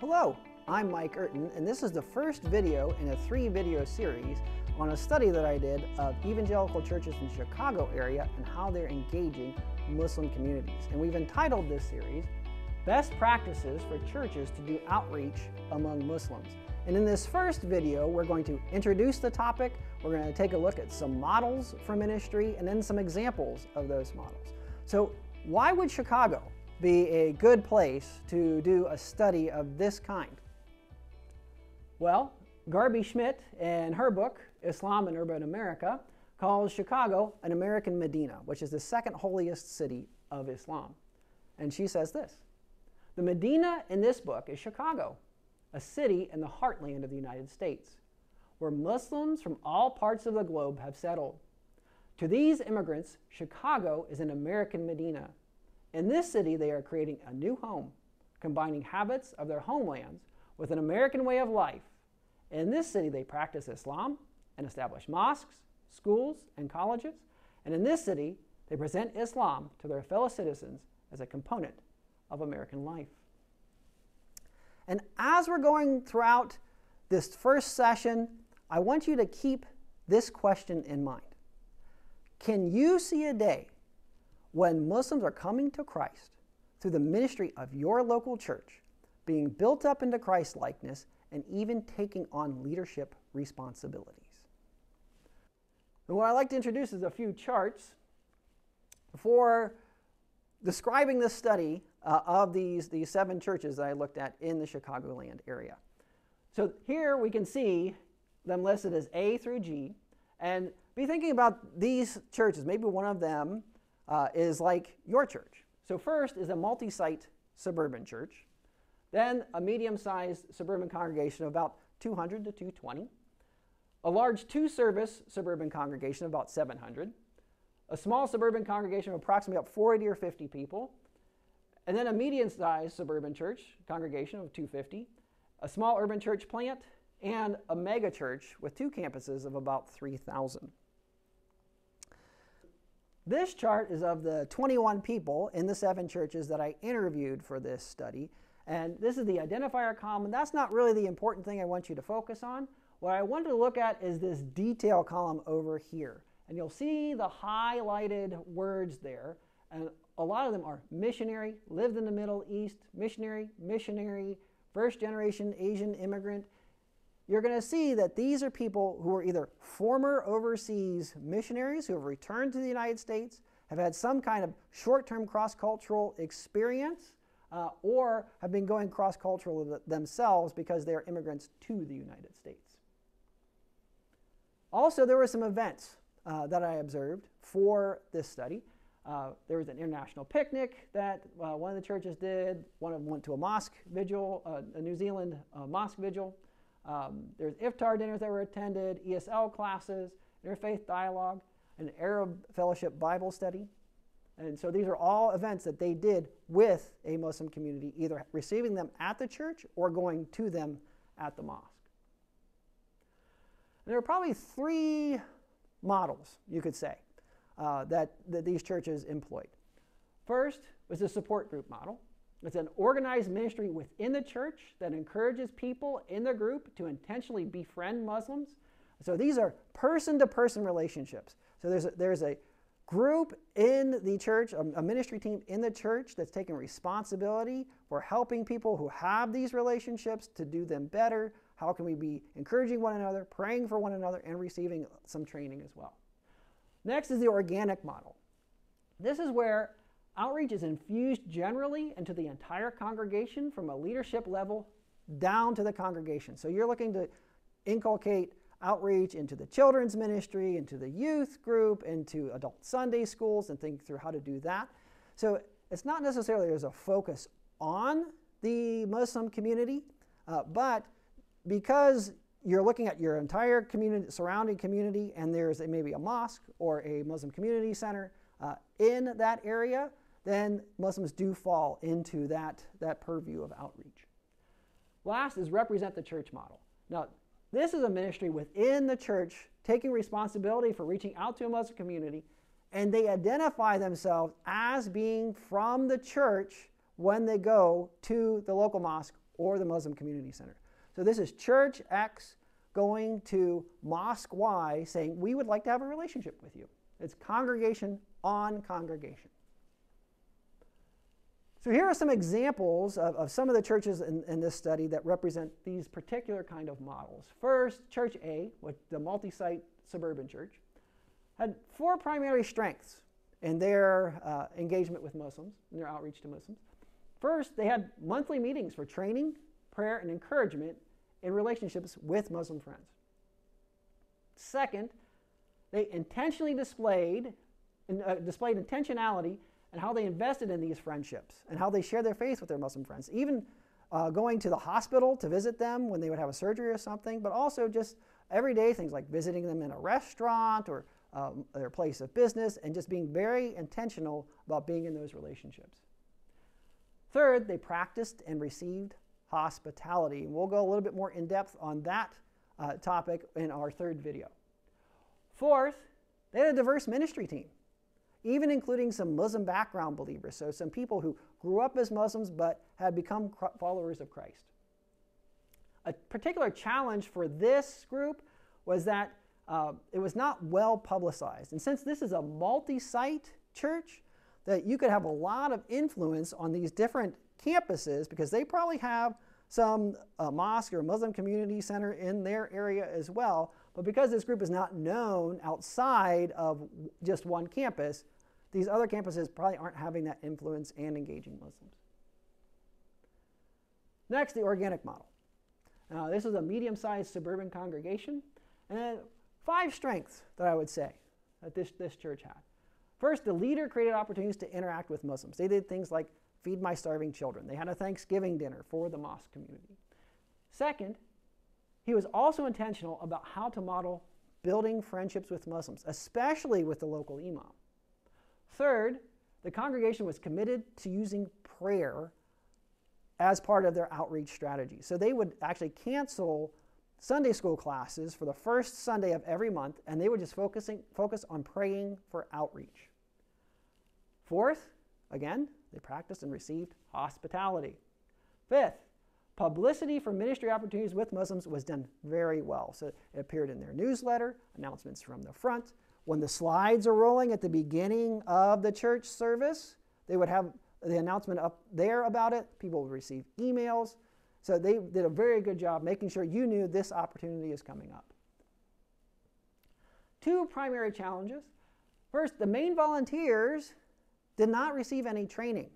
Hello, I'm Mike Urton, and this is the first video in a three video series on a study that I did of evangelical churches in the Chicago area and how they're engaging Muslim communities. And we've entitled this series, Best Practices for Churches to Do Outreach Among Muslims. And in this first video, we're going to introduce the topic, we're going to take a look at some models for ministry, and then some examples of those models. So, why would Chicago be a good place to do a study of this kind? Well, Garbi Schmidt, in her book, Islam in Urban America, calls Chicago an American Medina, which is the second holiest city of Islam. And she says this The Medina in this book is Chicago, a city in the heartland of the United States, where Muslims from all parts of the globe have settled. To these immigrants, Chicago is an American Medina. In this city, they are creating a new home, combining habits of their homelands with an American way of life. In this city, they practice Islam and establish mosques, schools, and colleges. And in this city, they present Islam to their fellow citizens as a component of American life. And as we're going throughout this first session, I want you to keep this question in mind Can you see a day when Muslims are coming to Christ through the ministry of your local church, being built up into Christ likeness, and even taking on leadership responsibilities? And what I'd like to introduce is a few charts for describing the study uh, of these, these seven churches that I looked at in the Chicagoland area. So here we can see them listed as A through G, and be thinking about these churches. Maybe one of them uh, is like your church. So first is a multi-site suburban church, then a medium-sized suburban congregation of about 200 to 220 a large two service suburban congregation of about 700, a small suburban congregation of approximately about 40 or 50 people, and then a medium sized suburban church congregation of 250, a small urban church plant, and a mega church with two campuses of about 3,000. This chart is of the 21 people in the seven churches that I interviewed for this study. And this is the identifier column. That's not really the important thing I want you to focus on. What I wanted to look at is this detail column over here. And you'll see the highlighted words there. And a lot of them are missionary, lived in the Middle East, missionary, missionary, first generation Asian immigrant. You're going to see that these are people who are either former overseas missionaries who have returned to the United States, have had some kind of short term cross cultural experience, uh, or have been going cross cultural themselves because they are immigrants to the United States. Also, there were some events uh, that I observed for this study. Uh, there was an international picnic that uh, one of the churches did. One of them went to a mosque vigil, uh, a New Zealand uh, mosque vigil. Um, there's iftar dinners that were attended, ESL classes, interfaith dialogue, an Arab fellowship Bible study. And so these are all events that they did with a Muslim community, either receiving them at the church or going to them at the mosque. And there are probably three models, you could say, uh, that, that these churches employed. First was the support group model. It's an organized ministry within the church that encourages people in the group to intentionally befriend Muslims. So these are person to person relationships. So there's a, there's a group in the church, a, a ministry team in the church that's taking responsibility for helping people who have these relationships to do them better, how can we be encouraging one another, praying for one another, and receiving some training as well? Next is the organic model. This is where outreach is infused generally into the entire congregation from a leadership level down to the congregation. So you're looking to inculcate outreach into the children's ministry, into the youth group, into adult Sunday schools, and think through how to do that. So it's not necessarily there's a focus on the Muslim community, uh, but because you're looking at your entire community, surrounding community, and there's a, maybe a mosque or a Muslim community center uh, in that area, then Muslims do fall into that, that purview of outreach. Last is represent the church model. Now, this is a ministry within the church taking responsibility for reaching out to a Muslim community, and they identify themselves as being from the church when they go to the local mosque or the Muslim Community Center. So this is Church X going to Mosque Y saying, We would like to have a relationship with you. It's congregation on congregation. So here are some examples of, of some of the churches in, in, this study that represent these particular kind of models. First, Church A, with the multi-site suburban church, had four primary strengths in their uh, engagement with Muslims, in their outreach to Muslims. First, they had monthly meetings for training, prayer, and encouragement in relationships with Muslim friends. Second, they intentionally displayed, uh, displayed intentionality and how they invested in these friendships and how they shared their faith with their Muslim friends, even uh, going to the hospital to visit them when they would have a surgery or something, but also just everyday things like visiting them in a restaurant or um, their place of business and just being very intentional about being in those relationships. Third, they practiced and received hospitality. And we'll go a little bit more in depth on that uh, topic in our third video. Fourth, they had a diverse ministry team even including some Muslim background believers, so some people who grew up as Muslims but had become followers of Christ. A particular challenge for this group was that uh, it was not well publicized. And since this is a multi site church, that you could have a lot of influence on these different campuses because they probably have some uh, mosque or Muslim community center in their area as well. But because this group is not known outside of just one campus, these other campuses probably aren't having that influence and engaging Muslims. Next, the organic model. Now, this is a medium sized suburban congregation, and five strengths that I would say that this, this church had. First, the leader created opportunities to interact with Muslims. They did things like feed my starving children, they had a Thanksgiving dinner for the mosque community. Second, he was also intentional about how to model building friendships with Muslims, especially with the local imam. Third, the congregation was committed to using prayer as part of their outreach strategy. So they would actually cancel Sunday school classes for the first Sunday of every month, and they would just focusing, focus on praying for outreach. Fourth, again, they practiced and received hospitality. Fifth, Publicity for ministry opportunities with Muslims was done very well. So it appeared in their newsletter, announcements from the front. When the slides are rolling at the beginning of the church service, they would have the announcement up there about it. People would receive emails. So they did a very good job making sure you knew this opportunity is coming up. Two primary challenges. First, the main volunteers did not receive any training.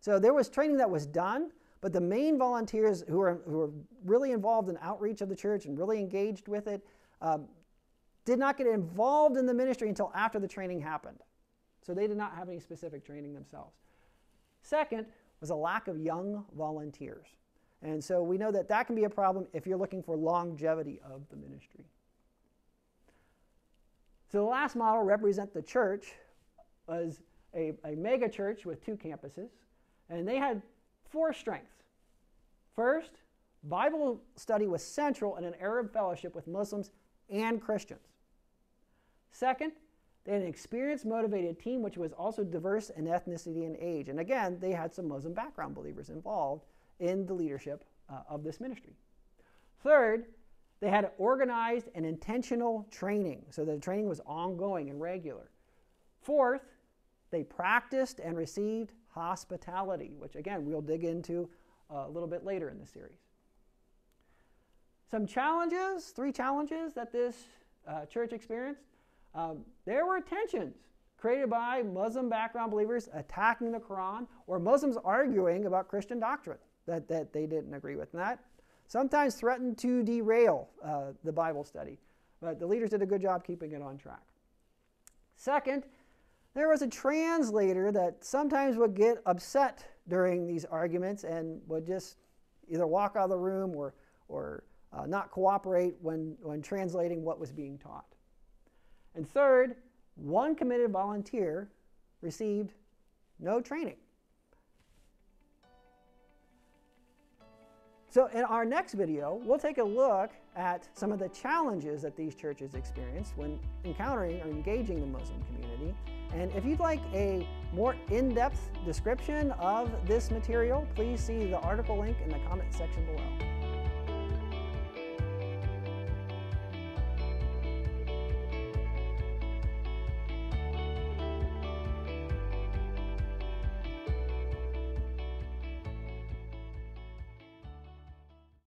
So there was training that was done, but the main volunteers who are, who are really involved in outreach of the church and really engaged with it um, did not get involved in the ministry until after the training happened. So they did not have any specific training themselves. Second was a lack of young volunteers. And so we know that that can be a problem if you're looking for longevity of the ministry. So the last model represent the church was a, a mega church with two campuses, and they had four strengths. First, Bible study was central in an Arab fellowship with Muslims and Christians. Second, they had an experienced, motivated team which was also diverse in ethnicity and age. And again, they had some Muslim background believers involved in the leadership uh, of this ministry. Third, they had organized and intentional training, so the training was ongoing and regular. Fourth, they practiced and received hospitality, which again, we'll dig into uh, a little bit later in the series. Some challenges, three challenges that this uh, church experienced. Um, there were tensions created by Muslim background believers attacking the Quran or Muslims arguing about Christian doctrine that, that they didn't agree with. And that sometimes threatened to derail uh, the Bible study. But the leaders did a good job keeping it on track. Second, there was a translator that sometimes would get upset during these arguments and would just either walk out of the room or, or uh, not cooperate when, when translating what was being taught. And third, one committed volunteer received no training. So in our next video, we'll take a look at some of the challenges that these churches experienced when encountering or engaging the Muslim community and if you'd like a more in-depth description of this material, please see the article link in the comment section below.